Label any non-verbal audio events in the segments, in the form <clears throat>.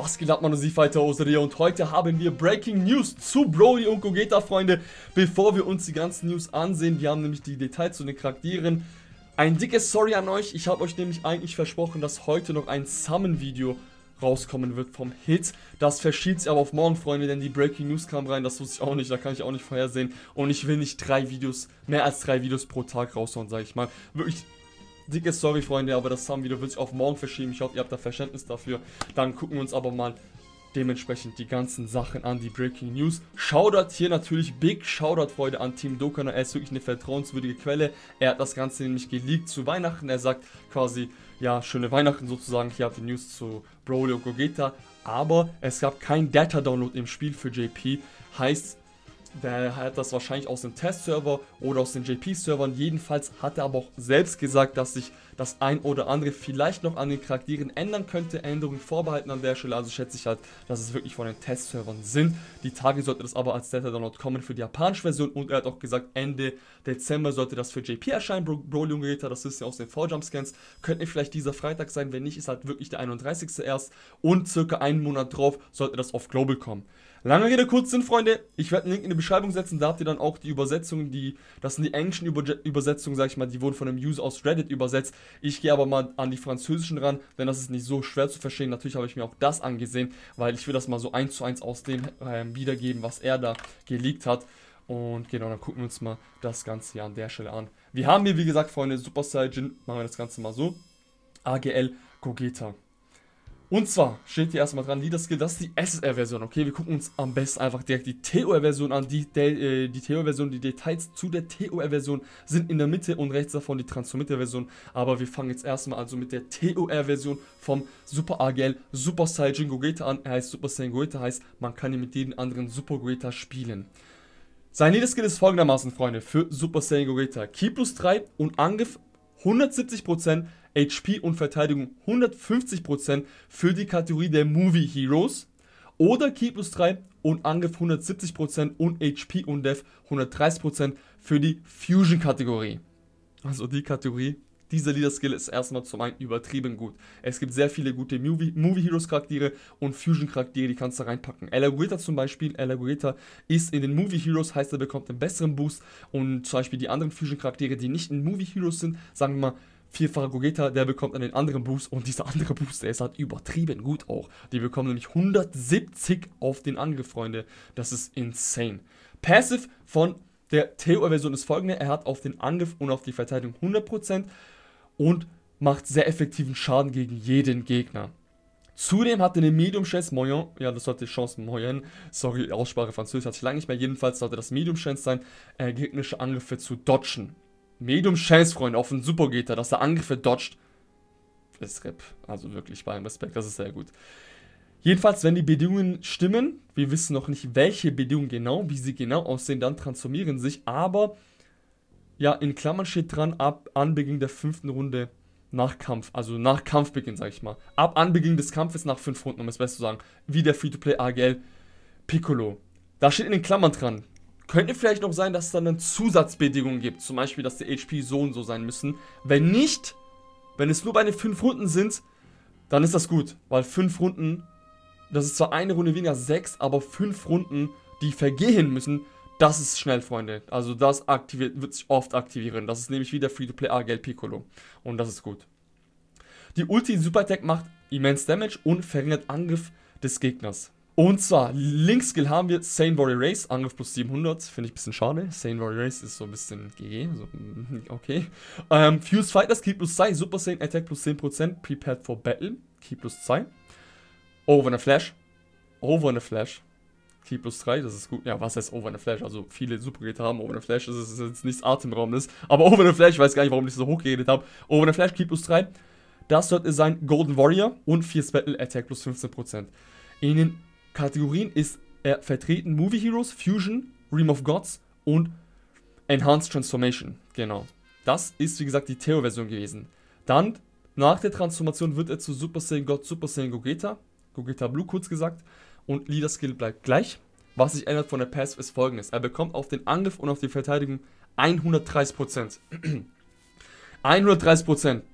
Was geht ab, meine Fighter Oseria und heute haben wir Breaking News zu Broly und Gogeta, Freunde. Bevor wir uns die ganzen News ansehen, wir haben nämlich die Details zu den Charakteren. Ein dickes Sorry an euch, ich habe euch nämlich eigentlich versprochen, dass heute noch ein Summon-Video rauskommen wird vom Hit. Das verschiebt sich aber auf morgen, Freunde, denn die Breaking News kam rein, das wusste ich auch nicht, da kann ich auch nicht vorhersehen. Und ich will nicht drei Videos, mehr als drei Videos pro Tag raushauen, sage ich mal. Wirklich dicke Sorry, Freunde, aber das wieder wird sich auf morgen verschieben. Ich hoffe, ihr habt da Verständnis dafür. Dann gucken wir uns aber mal dementsprechend die ganzen Sachen an, die Breaking News. Shoutout hier natürlich, Big Shoutout, Freunde, an Team Dokana. Er ist wirklich eine vertrauenswürdige Quelle. Er hat das Ganze nämlich geleakt zu Weihnachten. Er sagt quasi, ja, schöne Weihnachten sozusagen. Hier habt ihr News zu Broly und Gogeta. Aber es gab kein Data-Download im Spiel für JP. Heißt, der hat das wahrscheinlich aus dem Testserver oder aus den JP-Servern. Jedenfalls hat er aber auch selbst gesagt, dass sich das ein oder andere vielleicht noch an den Charakteren ändern könnte. Änderungen vorbehalten an der Stelle. Also schätze ich halt, dass es wirklich von den Testservern sind. Die Tage sollte das aber als Data-Download kommen für die japanische Version. Und er hat auch gesagt, Ende Dezember sollte das für JP erscheinen. Bro Broly Geräte, das ist ja aus den V-Jump-Scans. Könnte vielleicht dieser Freitag sein. Wenn nicht, ist halt wirklich der 31. erst. Und circa einen Monat drauf sollte das auf Global kommen. Lange Rede, kurz Sinn, Freunde. Ich werde einen Link in die Beschreibung setzen. Da habt ihr dann auch die Übersetzungen, die, das sind die englischen Übersetzungen, sag ich mal, die wurden von einem User aus Reddit übersetzt. Ich gehe aber mal an die französischen ran, denn das ist nicht so schwer zu verstehen. Natürlich habe ich mir auch das angesehen, weil ich will das mal so eins zu eins aus dem äh, wiedergeben, was er da geleakt hat. Und genau, dann gucken wir uns mal das Ganze hier an der Stelle an. Wir haben hier, wie gesagt, Freunde, Super Saiyan. Machen wir das Ganze mal so. AGL Gogeta. Und zwar steht hier erstmal dran, Leader Skill, das ist die SSR-Version. Okay, wir gucken uns am besten einfach direkt die TOR-Version an. Die, äh, die TOR-Version, die Details zu der TOR-Version sind in der Mitte und rechts davon die Transformator-Version. Aber wir fangen jetzt erstmal also mit der TOR-Version vom Super AGL Super Saiyan Gogeta an. Er heißt Super Saiyan Gogeta, heißt, man kann ihn mit jedem anderen Super Gogeta spielen. Sein Leader Skill ist folgendermaßen, Freunde, für Super Saiyan Gogeta. Ki plus 3 und Angriff 170%, HP und Verteidigung 150% für die Kategorie der Movie Heroes. Oder Key plus 3 und Angriff 170% und HP und Dev 130% für die Fusion-Kategorie. Also die Kategorie, dieser Leader-Skill ist erstmal zum einen übertrieben gut. Es gibt sehr viele gute Movie, Movie Heroes Charaktere und Fusion Charaktere, die kannst du reinpacken. Elaborita zum Beispiel, Elaborita ist in den Movie Heroes, heißt er bekommt einen besseren Boost und zum Beispiel die anderen Fusion Charaktere, die nicht in Movie Heroes sind, sagen wir mal vierfacher Gogeta, der bekommt einen anderen Boost und dieser andere Boost, der ist halt übertrieben gut auch. Die bekommen nämlich 170 auf den Angriff, Freunde. Das ist insane. Passive von der TOR-Version ist folgende. Er hat auf den Angriff und auf die Verteidigung 100% und macht sehr effektiven Schaden gegen jeden Gegner. Zudem hat er eine Medium Chance Moyen, ja, das sollte Chance Moyen, sorry, Aussprache Französisch hat sich lange nicht mehr, jedenfalls sollte das Medium Chance sein, äh, gegnerische Angriffe zu dodgen. Medium Chance, Freunde, auf den Super er, dass er Angriffe dodgt. Ist RIP. Also wirklich beim Respekt, das ist sehr gut. Jedenfalls, wenn die Bedingungen stimmen, wir wissen noch nicht, welche Bedingungen genau, wie sie genau aussehen, dann transformieren sich, aber ja, in Klammern steht dran, ab Anbeginn der fünften Runde nach Kampf, also nach Kampfbeginn, sag ich mal. Ab Anbeginn des Kampfes nach fünf Runden, um es besser zu sagen, wie der Free-to-Play AGL Piccolo. Da steht in den Klammern dran, könnte vielleicht noch sein, dass es dann eine Zusatzbedingung gibt. Zum Beispiel, dass die HP so und so sein müssen. Wenn nicht, wenn es nur bei den 5 Runden sind, dann ist das gut. Weil 5 Runden, das ist zwar eine Runde weniger 6, aber 5 Runden, die vergehen müssen, das ist schnell, Freunde. Also das wird sich oft aktivieren. Das ist nämlich wieder Free-to-Play AGL Piccolo. Und das ist gut. Die Ulti Super Attack macht immens Damage und verringert Angriff des Gegners. Und zwar, Link-Skill haben wir Sane Warrior Race, Angriff plus 700, finde ich ein bisschen schade. Sane Warrior Race ist so ein bisschen GG, so, <laughs> okay. Ähm, Fuse Fighters, Key plus 2, Super Sane Attack plus 10%, Prepared for Battle, Key plus 2. Over eine Flash, Over eine Flash, Key plus 3, das ist gut. Ja, was heißt Over eine Flash? Also viele Supergeräte haben Over eine Flash, das ist jetzt nichts Atemraumendes. Aber Over eine Flash, ich weiß gar nicht, warum ich so hoch geredet habe. Over eine Flash, Key plus 3. Das sollte sein Golden Warrior und 4 Battle Attack plus 15%. In den Kategorien ist er vertreten Movie Heroes, Fusion, Realm of Gods und Enhanced Transformation. Genau. Das ist, wie gesagt, die Theo-Version gewesen. Dann, nach der Transformation, wird er zu Super Saiyan God, Super Saiyan Gogeta, Gogeta Blue kurz gesagt, und Leader Skill bleibt gleich. Was sich ändert von der Passive ist folgendes. Er bekommt auf den Angriff und auf die Verteidigung 130%. 130%. <clears throat>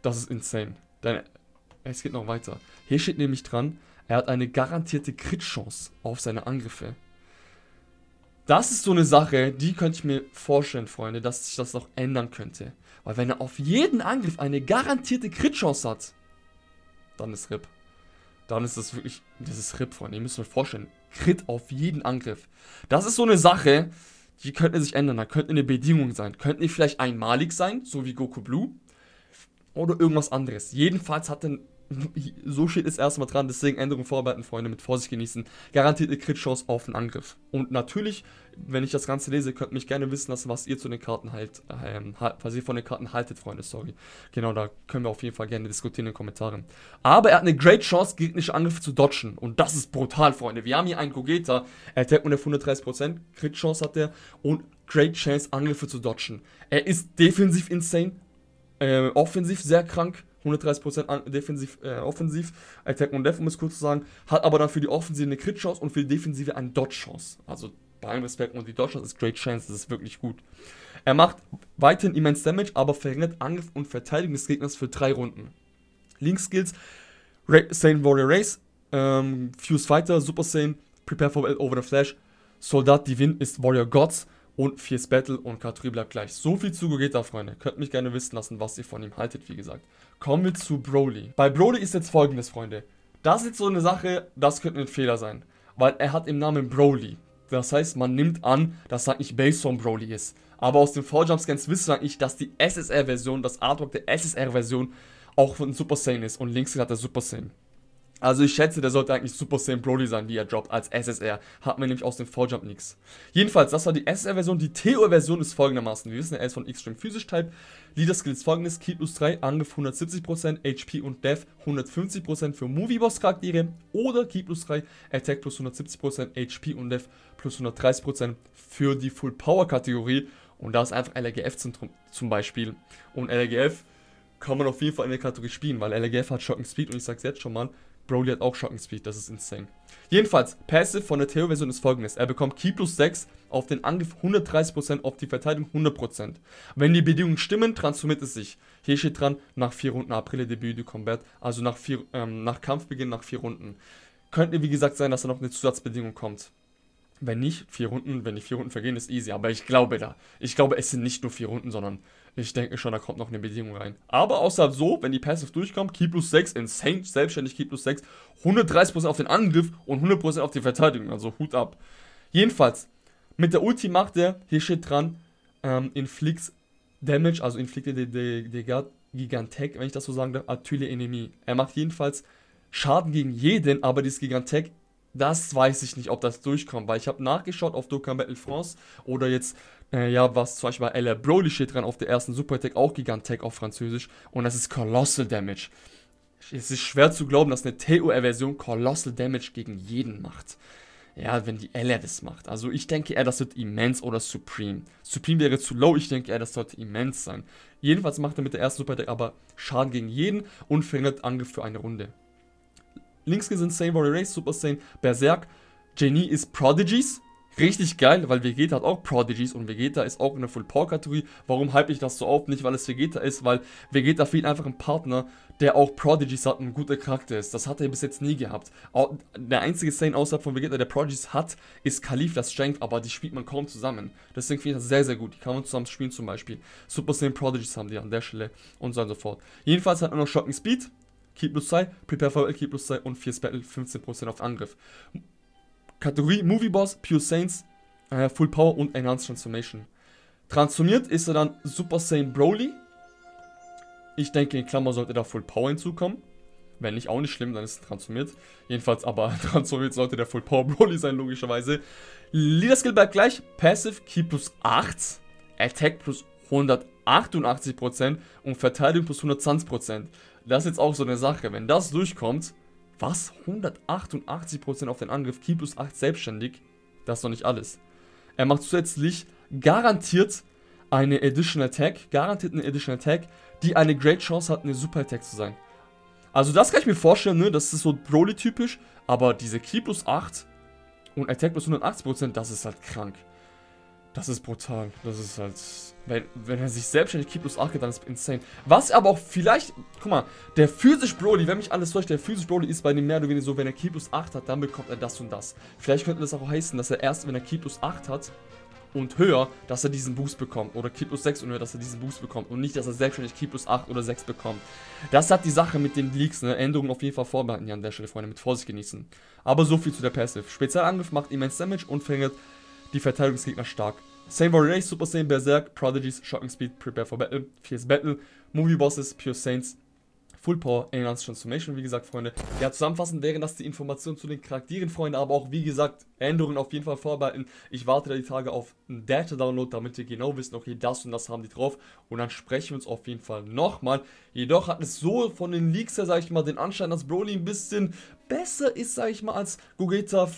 Das ist insane. Denn es geht noch weiter. Hier steht nämlich dran, er hat eine garantierte Crit-Chance auf seine Angriffe. Das ist so eine Sache, die könnte ich mir vorstellen, Freunde, dass sich das noch ändern könnte. Weil wenn er auf jeden Angriff eine garantierte Crit-Chance hat, dann ist RIP. Dann ist das wirklich, das ist RIP, Freunde. Ihr müsst euch vorstellen, Crit auf jeden Angriff. Das ist so eine Sache, die könnte sich ändern. Da könnte eine Bedingung sein. Könnte nicht vielleicht einmalig sein, so wie Goku Blue. Oder irgendwas anderes. Jedenfalls hat er so steht es erstmal dran, deswegen Änderungen vorbereiten, Freunde, mit Vorsicht genießen. Garantierte Crit-Chance auf den Angriff. Und natürlich, wenn ich das Ganze lese, könnt ihr mich gerne wissen lassen, was ihr zu den Karten halt, ähm, was ihr von den Karten haltet, Freunde, sorry. Genau, da können wir auf jeden Fall gerne diskutieren in den Kommentaren. Aber er hat eine great Chance, gegnerische Angriffe zu dodgen. Und das ist brutal, Freunde. Wir haben hier einen Gogeta, er und 130%, Crit-Chance hat er und great Chance, Angriffe zu dodgen. Er ist defensiv insane, äh, offensiv sehr krank 130% defensiv, äh, offensiv, Attack und Def, um es kurz zu sagen, hat aber dann für die Offensive eine Crit-Chance und für die Defensive eine Dodge-Chance. Also bei allem Respekt und die Dodge-Chance ist Great Chance, das ist wirklich gut. Er macht weiterhin immens Damage, aber verringert Angriff und Verteidigung des Gegners für drei Runden. Link-Skills, Saiyan Warrior Race, ähm, Fuse Fighter, Super Saiyan, Prepare for Over the Flash, Soldat Divin ist Warrior Gods und Fierce Battle und Kategorie bleibt gleich. So viel zu Gogeta, Freunde. Könnt mich gerne wissen lassen, was ihr von ihm haltet, wie gesagt. Kommen wir zu Broly. Bei Broly ist jetzt folgendes, Freunde. Das ist jetzt so eine Sache, das könnte ein Fehler sein. Weil er hat im Namen Broly. Das heißt, man nimmt an, dass er nicht Base von Broly ist. Aber aus den Vorjump-Scans wissen wir eigentlich, dass die SSR-Version, das Artwork der SSR-Version auch von Super Saiyan ist. Und links hat er Super Saiyan. Also ich schätze, der sollte eigentlich Super Saiyan Broly sein, wie er droppt, als SSR. Hat man nämlich aus den Falljump Leaks. Jedenfalls, das war die SSR-Version. Die TO-Version ist folgendermaßen. Wir wissen, er ist von Extreme Physisch Type. Leader Skills folgendes: Key plus 3, Angriff 170%, HP und Death 150% für Movie Boss Charaktere. Oder Key plus 3, Attack plus 170%, HP und Death plus 130% für die Full Power Kategorie. Und da ist einfach LRGF zum, zum Beispiel. Und LRGF kann man auf jeden Fall in der Kategorie spielen, weil LRGF hat Shocking Speed und ich sag's jetzt schon mal, Broly hat auch Shocking Speed, das ist insane. Jedenfalls, Passive von der Theo-Version ist folgendes. Er bekommt Key plus 6 auf den Angriff 130%, auf die Verteidigung 100%. Wenn die Bedingungen stimmen, transformiert es sich. Hier steht dran, nach 4 Runden April Debüt du Combat, also nach, vier, ähm, nach Kampfbeginn nach 4 Runden. Könnte wie gesagt sein, dass da noch eine Zusatzbedingung kommt. Wenn nicht, 4 Runden, wenn die 4 Runden vergehen, ist easy. Aber ich glaube da. Ich glaube, es sind nicht nur 4 Runden, sondern ich denke schon, da kommt noch eine Bedingung rein. Aber außerhalb so, wenn die Passive durchkommt, Key plus 6, insane, selbstständig Key plus 6, 130% auf den Angriff und 100% auf die Verteidigung, also Hut ab. Jedenfalls, mit der Ulti macht er, hier steht dran, ähm, Inflicts Damage, also Inflicte de, de, de Gigantec, wenn ich das so sagen darf, Atelier Enemy. Er macht jedenfalls Schaden gegen jeden, aber dieses Gigantec das weiß ich nicht, ob das durchkommt, weil ich habe nachgeschaut auf Dokkan Battle France oder jetzt, äh, ja, was zum Beispiel bei Ella Broly steht dran auf der ersten Super Attack, auch Gigantech auf Französisch und das ist Colossal Damage. Es ist schwer zu glauben, dass eine TOR-Version Colossal Damage gegen jeden macht. Ja, wenn die Ella das macht. Also ich denke eher, das wird immens oder Supreme. Supreme wäre zu low, ich denke eher, das sollte immens sein. Jedenfalls macht er mit der ersten Super Attack aber Schaden gegen jeden und verhindert Angriff für eine Runde. Links sind Saiyan Warrior Race, Super Saiyan, Berserk. Genie ist Prodigies. Richtig geil, weil Vegeta hat auch Prodigies und Vegeta ist auch in der Full Power Kategorie. Warum hype ich das so auf? Nicht, weil es Vegeta ist, weil Vegeta fehlt einfach ein Partner, der auch Prodigies hat und ein guter Charakter ist. Das hat er bis jetzt nie gehabt. Der einzige Saiyan außerhalb von Vegeta, der Prodigies hat, ist Caulifla's Strength, aber die spielt man kaum zusammen. Deswegen finde ich das sehr, sehr gut. Die kann man zusammen spielen zum Beispiel. Super Saiyan Prodigies haben die an der Stelle und so und so fort. Jedenfalls hat er noch Shocking Speed. Key plus 2, Prepare for Key plus 2 und Fierce Battle 15% auf Angriff. Kategorie Movie Boss, Pure Saints, äh, Full Power und Enhanced Transformation. Transformiert ist er dann Super Saiyan Broly. Ich denke, in Klammer sollte da Full Power hinzukommen. Wenn nicht, auch nicht schlimm, dann ist er transformiert. Jedenfalls aber <laughs> transformiert sollte der Full Power Broly sein, logischerweise. Leader Skill bleibt gleich. Passive Key plus 8. Attack plus 188% und Verteidigung plus 120%. Das ist jetzt auch so eine Sache. Wenn das durchkommt, was? 188% auf den Angriff, Key plus 8 selbstständig? Das ist noch nicht alles. Er macht zusätzlich garantiert eine Additional Attack, garantiert eine Additional Attack, die eine Great Chance hat, eine Super Attack zu sein. Also das kann ich mir vorstellen, ne? das ist so Broly-typisch, aber diese Key plus 8 und Attack plus 180%, das ist halt krank. Das ist brutal. Das ist halt. Wenn, wenn er sich selbstständig Key plus 8 geht, dann ist insane. Was aber auch vielleicht. Guck mal, der physisch Broly, wenn mich alles täuscht, der physisch Broly ist bei dem mehr oder weniger so, wenn er Key plus 8 hat, dann bekommt er das und das. Vielleicht könnte das auch heißen, dass er erst, wenn er Key plus 8 hat, und höher, dass er diesen Boost bekommt. Oder Key plus 6 und höher, dass er diesen Boost bekommt. Und nicht, dass er selbstständig Key plus 8 oder 6 bekommt. Das hat die Sache mit den Leaks, ne? Änderungen auf jeden Fall vorbehalten hier an der Stelle, Freunde. Mit Vorsicht genießen. Aber so viel zu der Passive. Spezialangriff macht immens Damage und verhindert die Verteidigungsgegner stark. Same Warrior Super Saiyan, Berserk, Prodigies, Shocking Speed, Prepare for Battle, Fierce Battle, Movie Bosses, Pure Saints, Full Power, Enhanced Transformation, wie gesagt, Freunde. Ja, zusammenfassend wären das die Informationen zu den Charakteren, Freunde, aber auch, wie gesagt, Änderungen auf jeden Fall vorbehalten. Ich warte da die Tage auf einen Data-Download, damit ihr genau wisst, okay, das und das haben die drauf. Und dann sprechen wir uns auf jeden Fall nochmal. Jedoch hat es so von den Leaks her, sag ich mal, den Anschein, dass Broly ein bisschen besser ist, sag ich mal, als Gogeta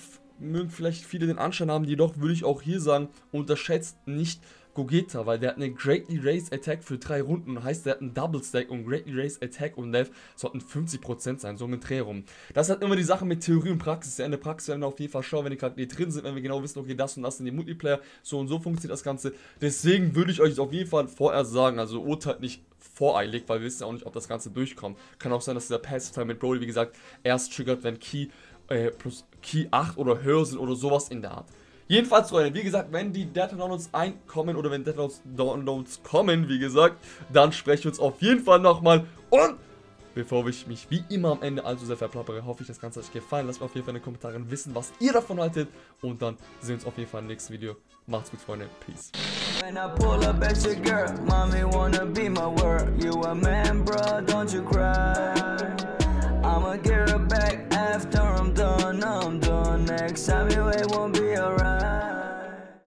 mögen vielleicht viele den Anschein haben, jedoch würde ich auch hier sagen, unterschätzt nicht Gogeta, weil der hat eine Greatly Raised Attack für drei Runden. Heißt, der hat einen Double Stack und Greatly Raised Attack und Death sollten 50% sein, so mit Dreh rum. Das hat immer die Sache mit Theorie und Praxis. Ja, in der Praxis werden wir auf jeden Fall schauen, wenn die Charaktere drin sind, wenn wir genau wissen, okay, das und das sind die Multiplayer, so und so funktioniert das Ganze. Deswegen würde ich euch auf jeden Fall vorerst sagen, also urteilt nicht voreilig, weil wir wissen ja auch nicht, ob das Ganze durchkommt. Kann auch sein, dass dieser Passive-Teil mit Broly, wie gesagt, erst triggert, wenn Key äh, plus Key 8 oder höher sind oder sowas in der Art. Jedenfalls, Freunde, wie gesagt, wenn die Data Downloads einkommen oder wenn Data Downloads kommen, wie gesagt, dann sprechen wir uns auf jeden Fall nochmal. Und bevor ich mich wie immer am Ende allzu sehr verplappere, hoffe ich, das Ganze hat euch gefallen. Lasst mir auf jeden Fall in den Kommentaren wissen, was ihr davon haltet. Und dann sehen wir uns auf jeden Fall im nächsten Video. Macht's gut, Freunde. Peace. When I pull up at your girl, mommy wanna be my world. You a man, bro, don't you cry. I'ma get her back after I'm done, I'm done. Next time you wait won't be around.